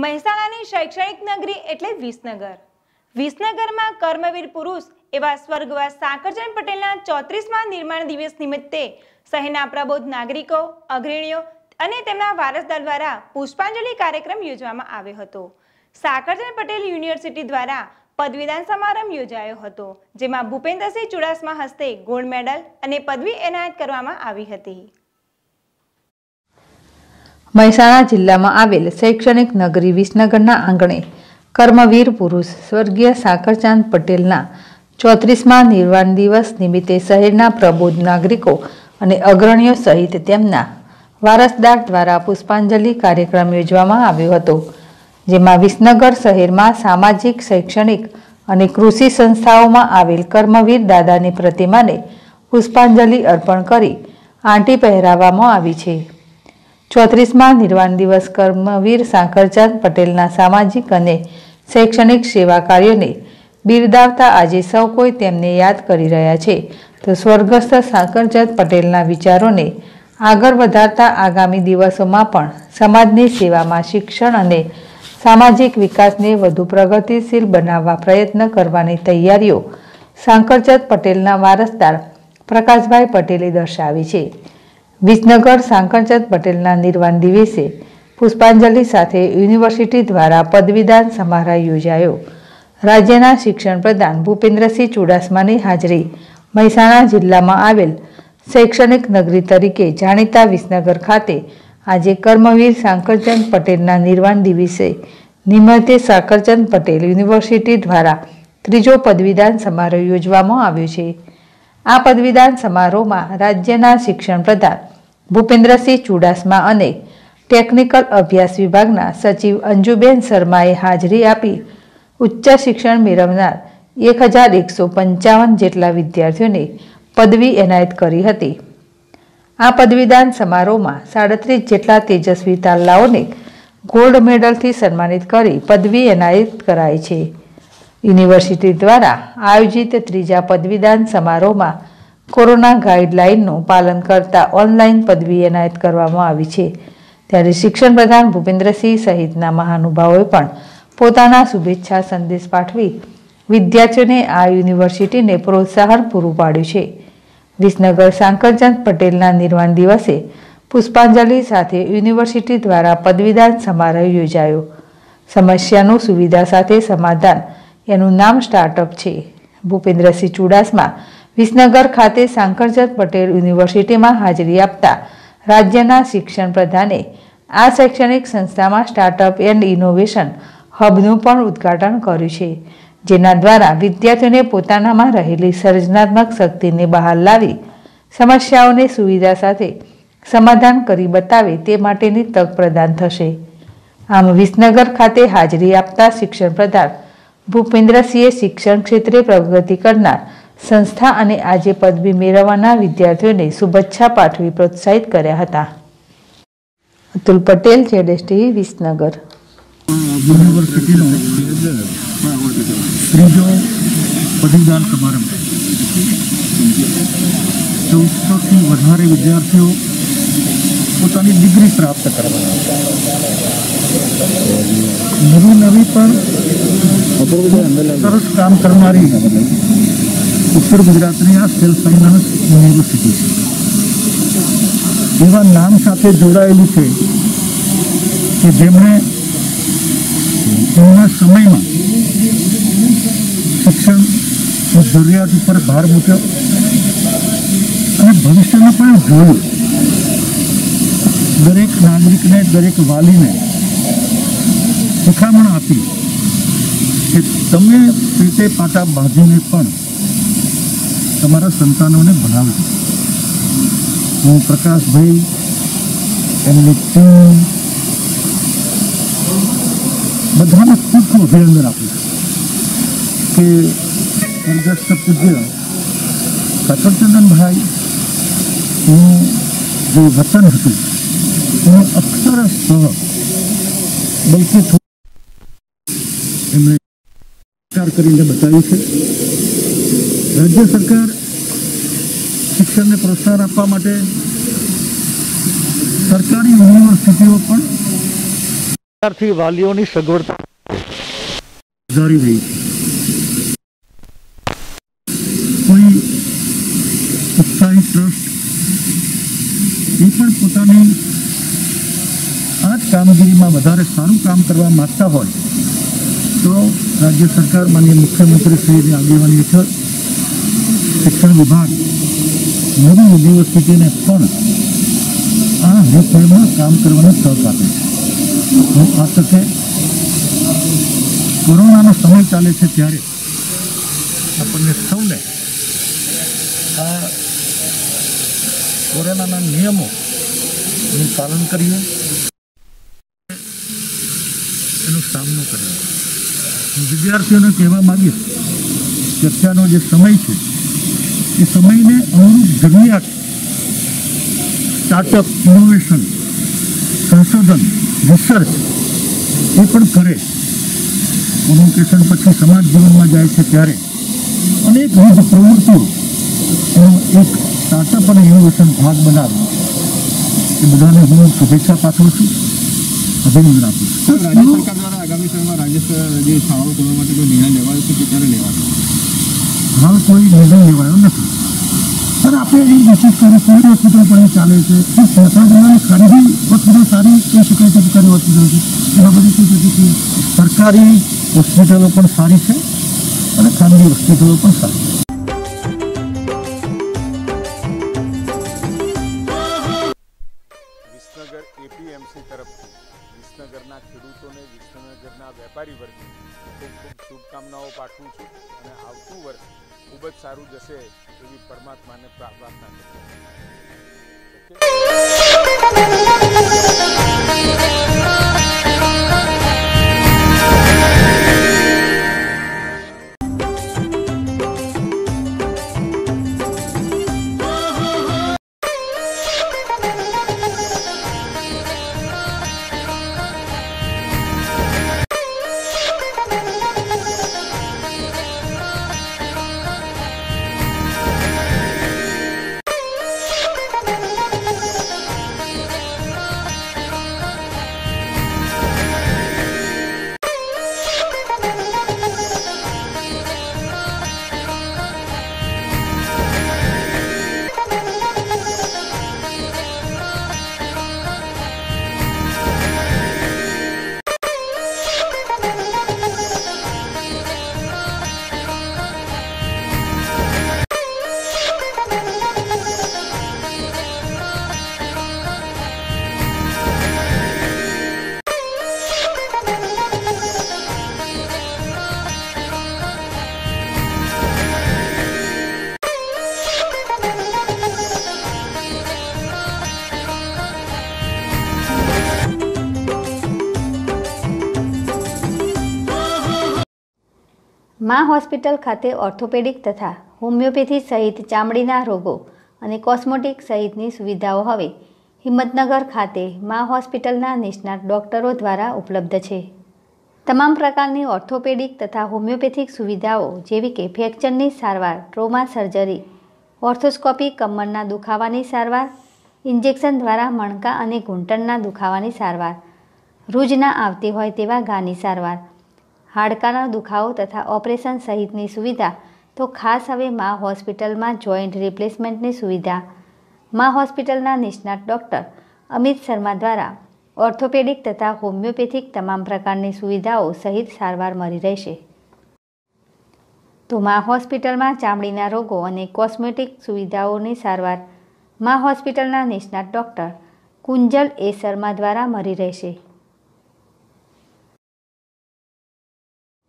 મહેસાણાની શૈક્ષણિક નગરી એટલે વિસનગર. વિસનગરમાં કર્મવીર પુરુષ એવા સ્વર્ગવાસ સાકરચંદ પટેલના ચોત્રીસમાં નિર્માણ દિવસ નિમિત્તે શહેરના પ્રબોધ નાગરિકો, અગ્રણીઓ અને તેમના વારસદાર દ્વારા પુષ્પાંજલિ કાર્યક્રમ યોજવામાં આવ્યો હતો. સાકરચંદ પટેલ યુનિવર્સિટી દ્વારા પદવીદાન સમારંભ યોજાયો હતો, જેમાં ભૂપેન્દ્રસિંહ ચુડાસમા હસ્તે ગોલ્ડ મેડલ અને પદવી એનાયત કરવામાં આવી હતી. મહેસાણા જિલ્લામાં આવેલ શૈક્ષણિક નગરી વિસનગરના આંગણે કર્મવીર પુરુષ સ્વર્ગીય સાકરચાંદ પટેલના ચોત્રીસમાં નિર્વાણ દિવસ નિમિત્તે શહેરના પ્રબોધ નાગરિકો અને અગ્રણીઓ સહિત તેમના વારસદાર દ્વારા પુષ્પાંજલિ કાર્યક્રમ યોજવામાં આવ્યો હતો, જેમાં વિસનગર શહેરમાં સામાજિક, શૈક્ષણિક અને કૃષિ સંસ્થાઓમાં આવેલ કર્મવીર દાદાની પ્રતિમાને પુષ્પાંજલિ અર્પણ કરી આંટી પહેરાવવામાં આવી છે. ચોત્રીસમાં નિર્વાણ દિવસ કર્મવીર સાંકરચાંદ પટેલના સામાજિક અને શૈક્ષણિક સેવા કાર્યોને બિરદાવતા આજે સૌ કોઈ તેમને યાદ કરી રહ્યા છે. તો સ્વર્ગસ્થ સાંકરચાંદ પટેલના વિચારોને આગળ વધારતા આગામી દિવસોમાં પણ સમાજની સેવામાં શિક્ષણ અને સામાજિક વિકાસને વધુ પ્રગતિશીલ બનાવવા પ્રયત્ન કરવાની તૈયારીઓ સાંકરચંદ પટેલના વારસદાર પ્રકાશભાઈ પટેલે દર્શાવી છે. વિસનગર સાંકરચંદ પટેલના નિર્વાણ દિવસે પુષ્પાંજલિ સાથે યુનિવર્સિટી દ્વારા પદવીદાન સમારોહ યોજાયો. રાજ્યના શિક્ષણ પ્રધાન ભૂપેન્દ્રસિંહ ચુડાસમાની હાજરી મહેસાણા જિલ્લામાં આવેલ શૈક્ષણિક નગરી તરીકે જાણીતા વિસનગર ખાતે આજે કર્મવીર સાંકરચંદ પટેલના નિર્વાણ દિવસે નિમિત્તે સાંકરચંદ પટેલ યુનિવર્સિટી દ્વારા ત્રીજો પદવીદાન સમારોહ યોજવામાં આવ્યો છે. આ પદવીદાન સમારોહમાં રાજ્યના શિક્ષણ પ્રધાન ભૂપેન્દ્રસિંહ ચુડાસમા અને ટેકનિકલ અભ્યાસ વિભાગના સચિવ અંજુબેન શર્માએ હાજરી આપી ઉચ્ચ શિક્ષણ મેળવનાર એક હજાર એકસો પંચાવન જેટલા વિદ્યાર્થીઓને પદવી એનાયત કરી હતી. આ પદવીદાન સમારોહમાં સાડત્રીસ જેટલા તેજસ્વી તાલ્લાઓને ગોલ્ડ મેડલથી સન્માનિત કરી પદવી એનાયત કરાઈ છે. યુનિવર્સિટી દ્વારા આયોજિત ત્રીજા પદવીદાન સમારોહમાં કોરોના ગાઈડલાઇનનું પાલન કરતા ઓનલાઈન પદવી એનાયત કરવામાં આવી છે. ત્યારે શિક્ષણ પ્રધાન ભૂપેન્દ્રસિંહ સહિતના મહાનુભાવોએ પણ પોતાના શુભેચ્છા સંદેશ પાઠવી વિદ્યાર્થીઓને આ યુનિવર્સિટીને પ્રોત્સાહન પૂરું પાડ્યું છે. વિસનગર શાંકરચંદ પટેલના નિર્વાણ દિવસે પુષ્પાંજલિ સાથે યુનિવર્સિટી દ્વારા પદવીદાન સમારોહ યોજાયો. સમસ્યાનું સુવિધા સાથે સમાધાન એનું નામ સ્ટાર્ટઅપ છે. ભૂપેન્દ્રસિંહ ચુડાસમા વિસનગર ખાતે સાંકરચંદ પટેલ યુનિવર્સિટીમાં હાજરી આપતા રાજ્યના શિક્ષણ પ્રધાને આ શૈક્ષણિક સંસ્થામાં સ્ટાર્ટઅપ એન્ડ ઇનોવેશન હબનું પણ ઉદ્ઘાટન કર્યું છે. જેના દ્વારા વિદ્યાર્થીઓને પોતાનામાં રહેલી સર્જનાત્મક શક્તિને બહાર લાવી સમસ્યાઓને સુવિધા સાથે સમાધાન કરી બતાવે તે માટેની તક પ્રદાન થશે. આમ વિસનગર ખાતે હાજરી આપતા શિક્ષણ પ્રધાન ભૂપેન્દ્રસિંહે શિક્ષણ ક્ષેત્રે પ્રગતિ કરનાર સંસ્થા અને આજે પદવી મેળવવાના વિદ્યાર્થીઓને શુભેચ્છા પાઠવી પ્રોત્સાહિત કર્યા હતા. અતુલ પટેલ જેડેસટી વિસનગર. ત્રીજો પદવીદાન સમારંભ. ચૌદસોથી વધારે વિદ્યાર્થીઓ પોતાની ડિગ્રી પ્રાપ્ત કરવાના નવી નવી પણ સરસ કામ કરનારી ઉત્તર ગુજરાતની આ સેલ્ફ ફાઇનાન્સ યુનિવર્સિટી. છે એવા નામ સાથે જોડાયેલી છે કે જેમણે એમના સમયમાં શિક્ષણ જરૂરિયાત ઉપર ભાર મૂક્યો અને ભવિષ્યમાં પણ જોયું. દરેક નાગરિકને, દરેક વાલીને શિખામણ આપી કે તમે પેટે પાટા બાંધીને પણ તમારા સંતાનોને ભણાવજો હું પ્રકાશભાઈ, એમની ટીમ બધાને ખૂબ ખૂબ અભિનંદન આપું છું કે સ્વર્ગસ્થ પૂજ્ય સચરચંદનભાઈ નું જે વતન હતું એનું અક્ષરશઃ બલકે એમણે વિચાર કરીને બતાવ્યું છે. રાજ્ય સરકાર શિક્ષણને પ્રોત્સાહન આપવા માટે સરકારી યુનિવર્સિટીઓ પણ વિદ્યાર્થી વાલીઓની સગવડતા સુધારી રહી છે. કોઈ ઉત્સાહી ટ્રસ્ટ એ પણ પોતાની આ જ કામગીરીમાં વધારે સારું કામ કરવા માંગતા હોય તો રાજ્ય સરકાર માનીય મુખ્યમંત્રી શ્રીની આગેવાની હેઠળ શિક્ષણ વિભાગ નવી યુનિવર્સિટીને પણ આ હેઠળમાં કામ કરવાની તક આપે છે. હું આ તકે કોરોનાનો સમય ચાલે છે ત્યારે આપણને સૌને આ કોરોનાના નિયમોનું પાલન કરીએ. એનો સામનો કરીએ. હું વિદ્યાર્થીઓને કહેવા માગીશ અત્યારનો જે સમય છે, એ સમયને અનુરૂપ જરૂરિયાત સ્ટાર્ટઅપ ઇનોવેશન સંશોધન રિસર્ચ એ પણ કરે. કોમ્યુનિકેશન પછી સમાજ જીવનમાં જાય છે ત્યારે અનેકવિધ પ્રવૃત્તિઓ એક સ્ટાર્ટઅપ અને ઇનોવેશન ભાગ બનાવે. એ બધાને હું શુભેચ્છા પાઠવું છું. અભિનંદન આપું છું. રાજ્ય સ- જે શાળાઓ માટે કોઈ નિર્ણય લેવાયો છે કે ક્યારે લેવાશે હાલ કોઈ નિર્ણય લેવાયો નથી. સર આપણે એ વિશેષ કરી કોઈ હોસ્પિટલ પણ ચાલે છે. એ સરકાર દ્વારા ખાનગી હોસ્પિટલ સારી કહી શકાય છે સરકારી હોસ્પિટલ છે? એ બધી શું છે સરકારી હોસ્પિટલો પણ સારી છે અને ખાનગી હોસ્પિટલો પણ સારી છે. જ સારું જશે એવી પરમાત્માને પ્રા- પ્રાર્થના ઓકે? મા હોસ્પિટલ ખાતે ઓર્થોપેડિક તથા હોમિયોપેથી સહિત ચામડીના રોગો અને કોસ્મોટિક સહિતની સુવિધાઓ હવે હિંમતનગર ખાતે મા હોસ્પિટલના નિષ્ણાત ડોક્ટરો દ્વારા ઉપલબ્ધ છે. તમામ પ્રકારની ઓર્થોપેડિક તથા હોમિયોપેથિક સુવિધાઓ જેવી કે ફ્રેક્ચરની સારવાર, ટ્રોમા સર્જરી ઓર્થોસ્કોપી કમરના દુખાવાની સારવાર, ઇન્જેક્શન દ્વારા મણકા અને ઘૂંટણના દુખાવાની સારવાર, રોજના આવતી હોય તેવા ગાની સારવાર હાડકાનો દુખાવો તથા ઓપરેશન સહિતની સુવિધા, તો ખાસ હવે મા હોસ્પિટલમાં જોઈન્ટ રિપ્લેસમેન્ટની સુવિધા. મા હોસ્પિટલના નિષ્ણાત ડૉક્ટર અમિત શર્મા દ્વારા ઓર્થોપેડિક તથા હોમિયોપેથિક તમામ પ્રકારની સુવિધાઓ સહિત સારવાર મળી રહેશે. તો મા હોસ્પિટલમાં ચામડીના રોગો અને કોસ્મેટિક સુવિધાઓની સારવાર મા હોસ્પિટલના નિષ્ણાત ડૉક્ટર કુંજલ એ શર્મા દ્વારા મળી રહેશે.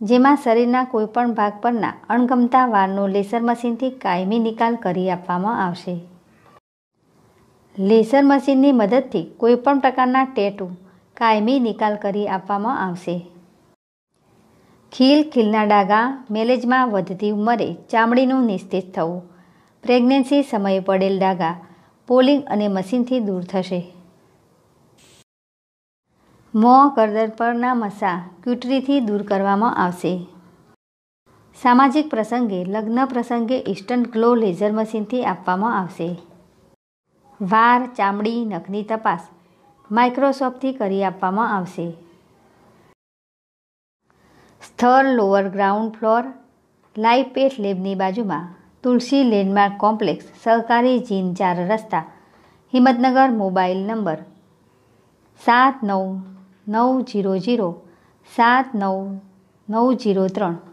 જેમાં શરીરના કોઈપણ ભાગ પરના અણગમતા વારનો લેસર મશીનથી કાયમી નિકાલ કરી આપવામાં આવશે. લેસર મશીનની મદદથી કોઈપણ પ્રકારના ટેટુ કાયમી નિકાલ કરી આપવામાં આવશે. ખીલ ખીલના ડાઘા મેલેજમાં વધતી ઉંમરે ચામડીનું નિસ્તેજ થવું. પ્રેગ્નન્સી સમયે પડેલ ડાઘા પોલિંગ અને મશીનથી દૂર થશે. મોં ગરદન પરના મસા ક્યુટરીથી દૂર કરવામાં આવશે. સામાજિક પ્રસંગે, લગ્ન પ્રસંગે ઇન્સ્ટન્ટ ગ્લો લેઝર મશીનથી આપવામાં આવશે. વાર, ચામડી, નખની તપાસ માઇક્રોસોફ્ટથી કરી આપવામાં આવશે. સ્થળ, lower ground floor live pet લેબની બાજુમાં તુલસી લેન્ડમાર્ક કોમ્પ્લેક્સ, સહકારી જીન ચાર રસ્તા, હિંમતનગર મોબાઈલ નંબર સાત નવ નવ જીરો જીરો સાત નવ નવ જીરો ત્રણ.